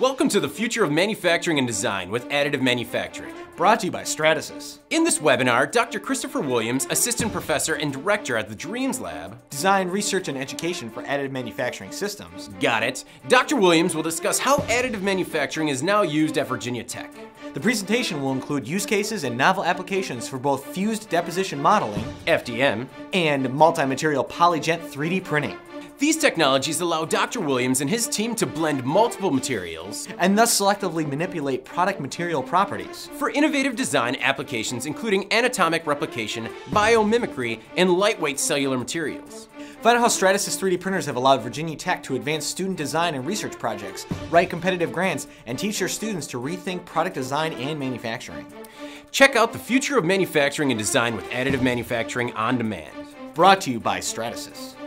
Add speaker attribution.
Speaker 1: Welcome to the future of manufacturing and design with additive manufacturing.
Speaker 2: Brought to you by Stratasys.
Speaker 1: In this webinar, Dr. Christopher Williams, Assistant Professor and Director at the Dreams Lab,
Speaker 2: Design, Research, and Education for Additive Manufacturing Systems.
Speaker 1: got it. Dr. Williams will discuss how additive manufacturing is now used at Virginia Tech.
Speaker 2: The presentation will include use cases and novel applications for both fused deposition modeling
Speaker 1: FDM.
Speaker 2: and multi-material PolyJet 3D printing,
Speaker 1: These technologies allow Dr. Williams and his team to blend multiple materials
Speaker 2: and thus selectively manipulate product material properties.
Speaker 1: for innovative design applications including anatomic replication, biomimicry, and lightweight cellular materials.
Speaker 2: Find out how Stratasys 3D printers have allowed Virginia Tech to advance student design and research projects, write competitive grants, and teach their students to rethink product design and manufacturing.
Speaker 1: Check out the future of manufacturing and design with additive manufacturing on demand.
Speaker 2: Brought to you by Stratasys.